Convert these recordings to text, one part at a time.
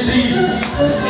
sim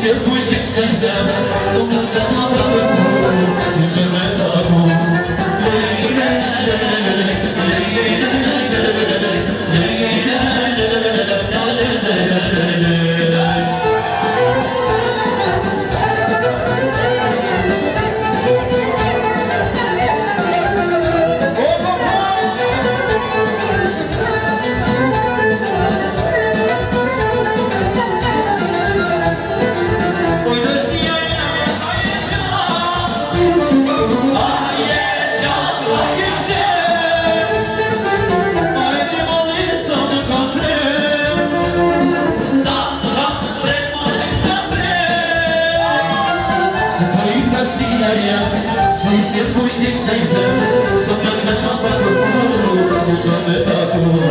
Все будет совсем, умер до Sen bu ilim sensen Sonra ben atarım Sonra ben atarım